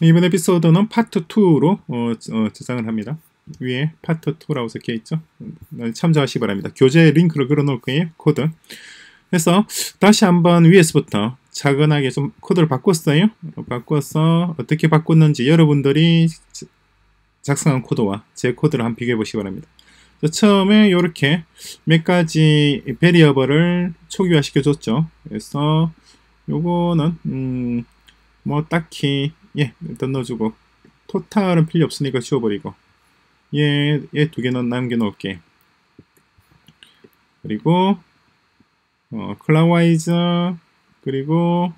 이번 에피소드는 파트 2로 어, 어, 저장을 합니다. 위에 파트 2라고 적혀 있죠. 참조하시기 바랍니다. 교재 링크를 걸어 놓을 거예요. 코드. 그래서 다시 한번 위에서부터 차근하게 좀 코드를 바꿨어요. 바꿔서 어떻게 바꿨는지 여러분들이 작성한 코드와 제 코드를 한번 비교해 보시기 바랍니다. 처음에 이렇게 몇 가지 variable을 초기화 시켜줬죠. 그래서 요거는 음, 뭐 딱히 예 일단 넣어주고 total은 필요 없으니까 지워버리고 얘 얘 두 개는 남겨 놓을게. 그리고 어, clockwise 그리고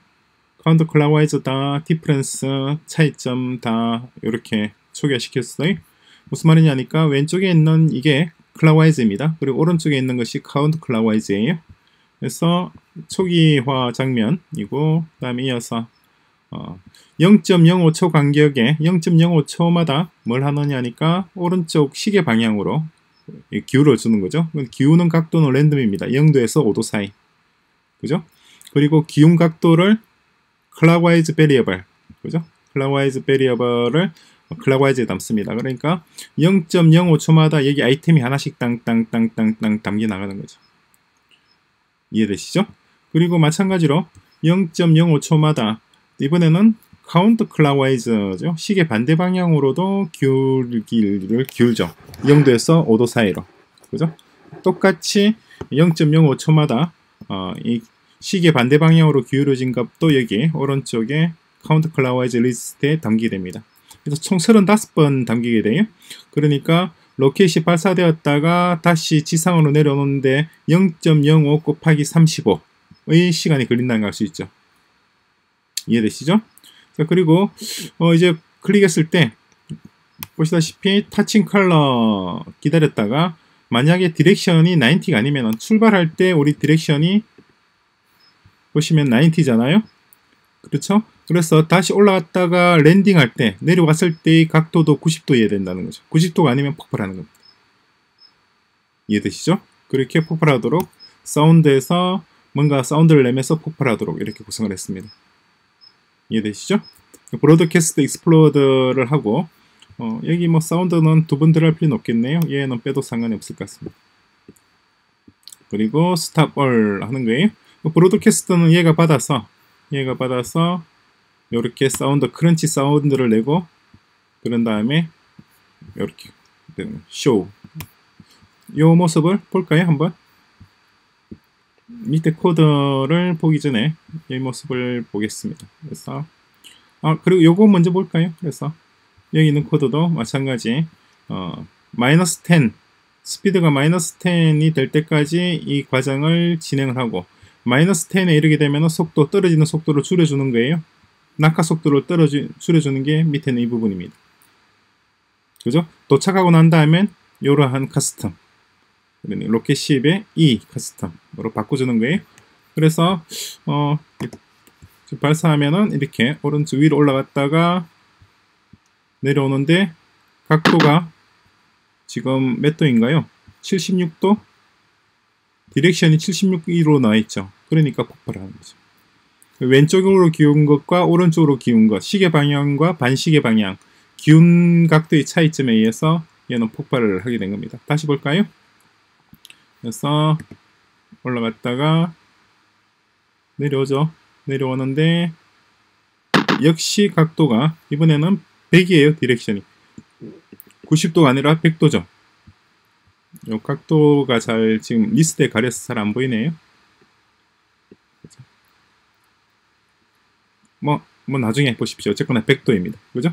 counter clockwise 다 difference 차이점 다 이렇게 초기화시켰어요. 무슨 말이냐 니까 왼쪽에 있는 이게 clockwise입니다. 그리고 오른쪽에 있는 것이 counter clockwise예요. 그래서 초기화 장면이고 그 다음에 이어서 어, 0.05초 간격에 0.05초마다 뭘 하느냐니까 오른쪽 시계 방향으로 기울어 주는 거죠. 기우는 각도는 랜덤입니다. 0도에서 5도 사이. 그죠? 그리고 기운 각도를 clockwise variable. 그죠? clockwise variable을 clockwise에 담습니다. 그러니까 0.05초마다 여기 아이템이 하나씩 땅땅땅땅땅 담겨 나가는 거죠. 이해되시죠? 그리고 마찬가지로 0.05초마다 이번에는 counter clockwise죠. 시계 반대 방향으로도 기울기를 기울죠. 0도에서 5도 사이로. 그죠? 똑같이 0.05초마다 어, 이 시계 반대 방향으로 기울어진 값도 여기 오른쪽에 counter clockwise 리스트에 담기게 됩니다. 그래서 총 35번 담기게 돼요. 그러니까 로켓이 발사되었다가 다시 지상으로 내려오는데 0.05 곱하기 35의 시간이 걸린다는 걸 알 수 있죠. 이해되시죠? 자, 그리고 어 이제 클릭했을 때 보시다시피 touching color 기다렸다가 만약에 direction이 90가 아니면 출발할 때 우리 direction이 보시면 90잖아요. 그렇죠? 그래서 다시 올라갔다가 landing할 때 내려왔을 때의 각도도 90도여야 된다는 거죠. 90도가 아니면 폭발하는 겁니다. 이해되시죠? 그렇게 폭발하도록 사운드에서 뭔가 사운드를 내면서 폭발하도록 이렇게 구성을 했습니다. 이해되시죠? broadcast explode를 하고 어, 여기 뭐 사운드는 두번 들어갈 필요는 없겠네요. 얘는 빼도 상관이 없을 것 같습니다. 그리고 stop all 하는 거예요. broadcast는 얘가 받아서 얘가 받아서 이렇게 사운드 crunch 사운드를 내고 그런 다음에 이렇게 쇼. 이 모습을 볼까요? 한번. 밑에 코드를 보기 전에 이 모습을 보겠습니다. 그래서 아 그리고 요거 먼저 볼까요? 그래서 여기 있는 코드도 마찬가지 어, 마이너스 10 스피드가 마이너스 10이 될 때까지 이 과정을 진행을 하고 마이너스 10에 이르게 되면 속도 떨어지는 속도를 줄여주는 거예요. 낙하 속도를 떨어지, 줄여주는 게 밑에 는 이 부분입니다. 그죠? 도착하고 난 다음엔 이러한 costume rocketship의 E costume으로 바꿔주는 거예요. 그래서 어, 발사하면은 이렇게 오른쪽 위로 올라갔다가 내려오는데 각도가 지금 몇 도인가요? 76도? direction이 76도로 나와 있죠. 그러니까 폭발하는 거죠. 왼쪽으로 기운 것과 오른쪽으로 기운 것, 시계 방향과 반시계 방향, 기운 각도의 차이점에 의해서 얘는 폭발을 하게 된 겁니다. 다시 볼까요? 그래서 올라갔다가 내려오죠. 내려오는데 역시 각도가 이번에는 100이에요. direction이. 90도가 아니라 100도죠. 요 각도가 잘 지금 리스트에 가려서 잘 안 보이네요. 뭐, 뭐 나중에 보십시오. 어쨌거나 100도입니다. 그죠?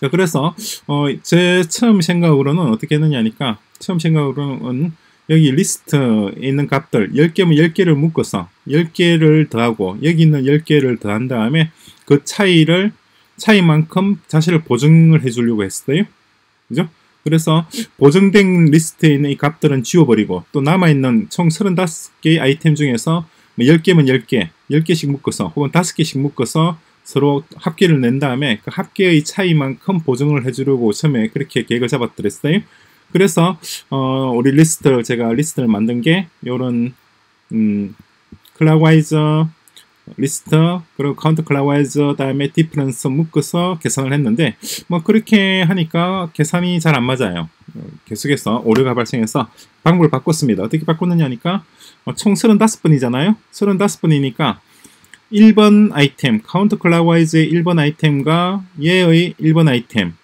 자, 그래서 어, 제 처음 생각으로는 어떻게 했느냐니까 처음 생각으로는 여기 리스트에 있는 값들 10개면 10개를 묶어서 10개를 더하고 여기 있는 10개를 더한 다음에 그 차이를 차이만큼 자신을 보정을 해주려고 했어요. 그죠? 그래서 보정된 리스트에 있는 이 값들은 지워버리고 또 남아있는 총 35개의 아이템 중에서 10개면 10개, 10개씩 묶어서 혹은 5개씩 묶어서 서로 합계를 낸 다음에 그 합계의 차이만큼 보정을 해주려고 처음에 그렇게 계획을 잡았더랬어요. 그래서 어, 우리 리스트 제가 리스트를 만든 게 이런 음, clockwise 리스트 그리고 counter clockwise 다음에 difference 묶어서 계산을 했는데 뭐 그렇게 하니까 계산이 잘 안 맞아요. 어, 계속해서 오류가 발생해서 방법을 바꿨습니다. 어떻게 바꿨느냐니까 어, 총 35번이잖아요. 35번이니까 1번 아이템 counter clockwise의 1번 아이템과 얘의 1번 아이템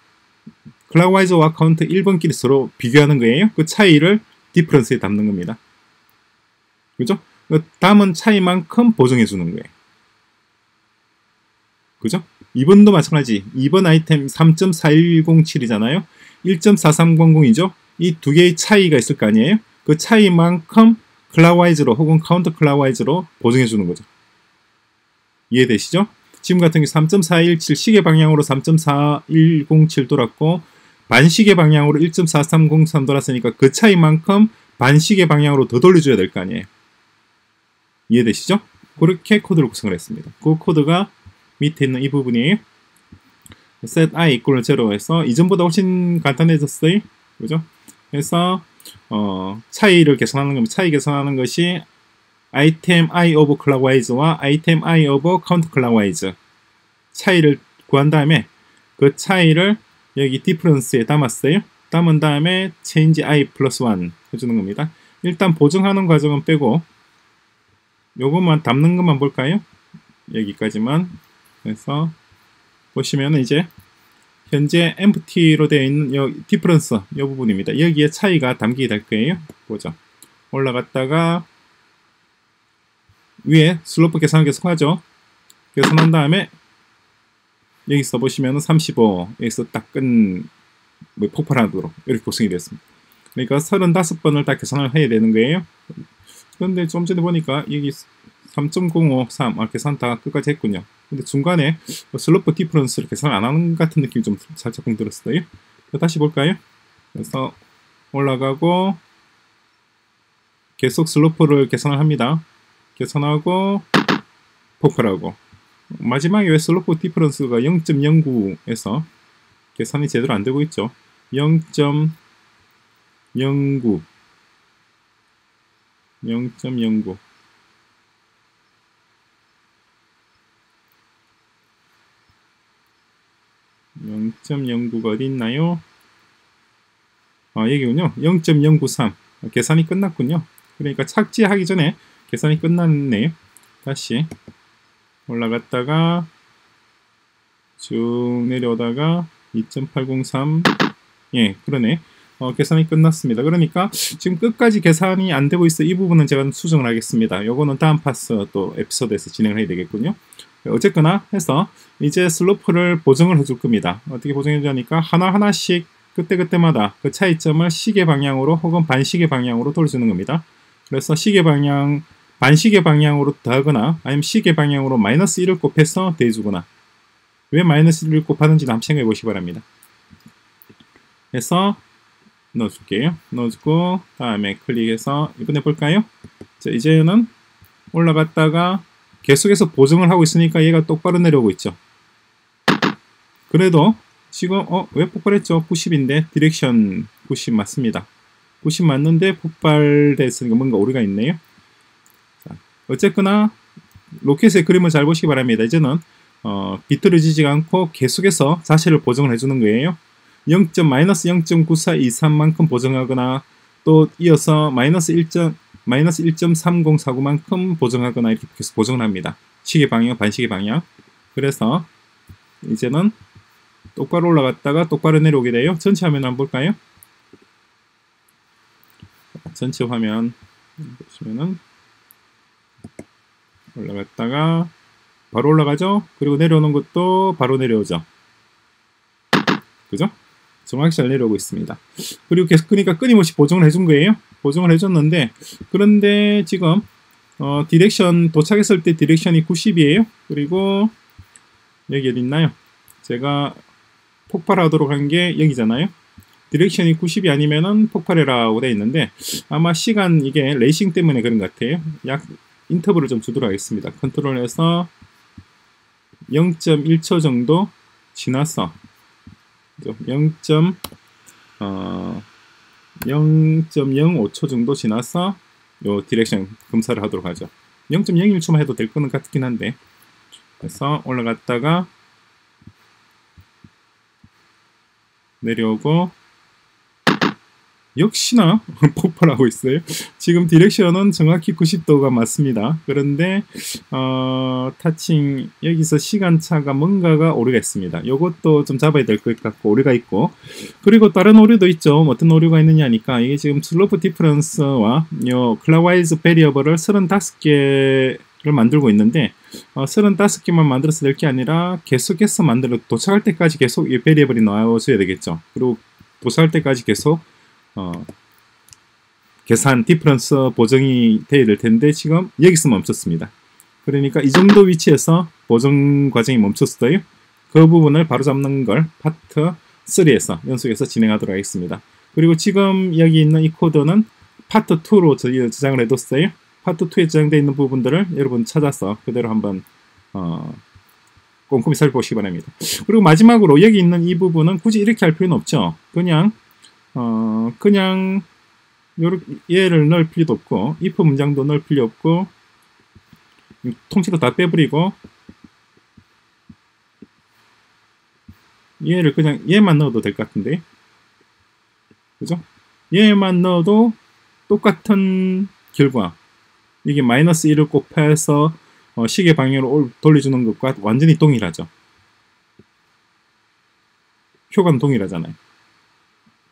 clockwise와 counter 1번끼리 서로 비교하는 거예요. 그 차이를 difference에 담는 겁니다. 그죠? 그 담은 차이만큼 보정해 주는 거예요. 그죠? 2번도 마찬가지. 2번 아이템 3.4107이잖아요. 1.4300이죠. 이 두 개의 차이가 있을 거 아니에요? 그 차이만큼 clockwise로 혹은 counter clockwise로 보정해 주는 거죠. 이해되시죠? 지금 같은 경우 3.417 시계 방향으로 3.4107 돌았고 반시계 방향으로 1.4303 돌았으니까 그 차이만큼 반시계 방향으로 더 돌려줘야 될 거 아니에요. 이해되시죠? 그렇게 코드를 구성을 했습니다. 그 코드가 밑에 있는 이 부분이에요. set i equal 0에서 이전보다 훨씬 간단해졌어요. 그죠? 그래서 어, 차이를 계산하는 겁니다. 차이 계산하는 것이 item i of clockwise,와 item i of counterclockwise 차이를 구한 다음에 그 차이를 여기 difference에 담았어요. 담은 다음에 change i plus 1 해주는 겁니다. 일단 보정하는 과정은 빼고 요것만 담는 것만 볼까요? 여기까지만 그래서 보시면 이제 현재 empty로 되어 있는 여 difference 이 부분입니다. 여기에 차이가 담기게 될 거예요. 보죠. 올라갔다가 위에 슬로프 계산 계속하죠. 계산한 다음에 여기서 보시면 35 여기서 딱끈 뭐 폭발하도록 이렇게 구성이 됐습니다. 그러니까 35번을 다 계산을 해야 되는 거예요. 그런데 좀 전에 보니까 여기 3.053 아, 계산 다 끝까지 했군요. 근데 중간에 뭐 slope difference를 계산 안 하는 같은 느낌이 좀 살짝 들었어요. 다시 볼까요? 그래서 올라가고 계속 slope를 계산을 합니다. 계산하고 폭발하고 마지막에 왜 slope difference가 0.09에서 계산이 제대로 안 되고 있죠. 0.09 0.09 0.09가 어디 있나요? 아, 여기군요. 0.093. 계산이 끝났군요. 그러니까 착지하기 전에 계산이 끝났네요. 다시 올라갔다가 쭉 내려오다가 2.803 예, 그러네. 어, 계산이 끝났습니다. 그러니까 지금 끝까지 계산이 안 되고 있어. 이 부분은 제가 수정을 하겠습니다. 요거는 다음 파스 또 에피소드에서 진행을 해야 되겠군요. 어쨌거나 해서 이제 슬로프를 보정을 해줄 겁니다. 어떻게 보정해 주냐니까 하나하나씩 그때그때마다 그 차이점을 시계 방향으로 혹은 반시계 방향으로 돌려주는 겁니다. 그래서 시계 방향, 반시계 방향으로 더하거나 아니면 시계 방향으로 마이너스 1을 곱해서 대주거나 왜 마이너스 1을 곱하는지 한번 생각해 보시기 바랍니다. 해서 넣어줄게요. 넣어주고 다음에 클릭해서 이번에 볼까요? 자, 이제는 올라갔다가 계속해서 보정을 하고 있으니까 얘가 똑바로 내려오고 있죠. 그래도 지금 어 왜 폭발했죠? 90인데 direction 90 맞습니다. 90 맞는데 폭발됐으니까 뭔가 오류가 있네요. 자, 어쨌거나 로켓의 그림을 잘 보시기 바랍니다. 이제는 어, 비틀어지지 않고 계속해서 자세를 보정을 해주는 거예요. 0. 0.9423만큼 보정하거나 또 이어서 마이너스 1. 마이너스 1.3049만큼 보정하거나 이렇게 계속 보정을 합니다. 시계 방향, 반시계 방향. 그래서 이제는 똑바로 올라갔다가 똑바로 내려오게 돼요. 전체 화면 한번 볼까요? 전체 화면 보시면은 올라갔다가 바로 올라가죠. 그리고 내려오는 것도 바로 내려오죠. 그죠? 정확히 잘 내려오고 있습니다. 그리고 계속 그러니까 끊임없이 보정을 해준 거예요. 보정을 해줬는데 그런데 지금 어, direction 도착했을 때 direction이 90이에요. 그리고 여기 어디 있나요? 제가 폭발하도록 한 게 여기잖아요. direction이 90이 아니면은 폭발해라고 되어 있는데 아마 시간 이게 레이싱 때문에 그런 것 같아요. 약 인터벌을 좀 주도록 하겠습니다. 컨트롤해서 0.1초 정도 지나서 0. 어, 0.05초 정도 지나서 요 direction 검사를 하도록 하죠. 0.01초만 해도 될 거는 같긴 한데 그래서 올라갔다가 내려오고 역시나 폭발하고 있어요. 지금 direction은 정확히 90도가 맞습니다. 그런데 어, touching 여기서 시간차가 뭔가가 오류가 있습니다. 이것도 좀 잡아야 될 것 같고 오류가 있고 그리고 다른 오류도 있죠. 어떤 오류가 있느냐니까 이게 지금 slope difference와 요 clockwise variable을 35개 를 만들고 있는데 어, 35개만 만들어서 될 게 아니라 계속해서 만들어 도착할 때까지 계속 이 variable이 나와줘야 되겠죠. 그리고 도착할 때까지 계속 어, 계산 difference 보정이 돼야 될 텐데 지금 여기서 멈췄습니다. 그러니까 이 정도 위치에서 보정 과정이 멈췄어요. 그 부분을 바로 잡는 걸 파트 3에서 연속해서 진행하도록 하겠습니다. 그리고 지금 여기 있는 이 코드는 파트 2로 저장을 해뒀어요. 파트 2에 저장되어 있는 부분들을 여러분 찾아서 그대로 한번 어, 꼼꼼히 살펴보시기 바랍니다. 그리고 마지막으로 여기 있는 이 부분은 굳이 이렇게 할 필요는 없죠. 그냥 어, 그냥 얘를 넣을 필요도 없고 if 문장도 넣을 필요 없고 통째로 다 빼버리고 얘를 그냥 얘만 넣어도 될 것 같은데 그죠? 얘만 넣어도 똑같은 결과 이게 마이너스 1을 곱해서 어, 시계 방향으로 돌려주는 것과 완전히 동일하죠. 효과는 동일하잖아요.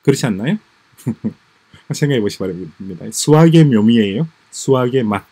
그렇지 않나요? 생각해 보시 기 바랍니다. 수학의 묘미예요. 수학의 맛.